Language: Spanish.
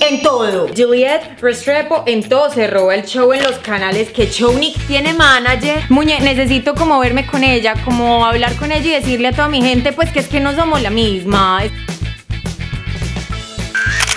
En todo. Juliet Restrepo en todo se roba el show en los canales que Shownick tiene manager. Muñe, necesito como verme con ella, como hablar con ella y decirle a toda mi gente pues que es que no somos la misma.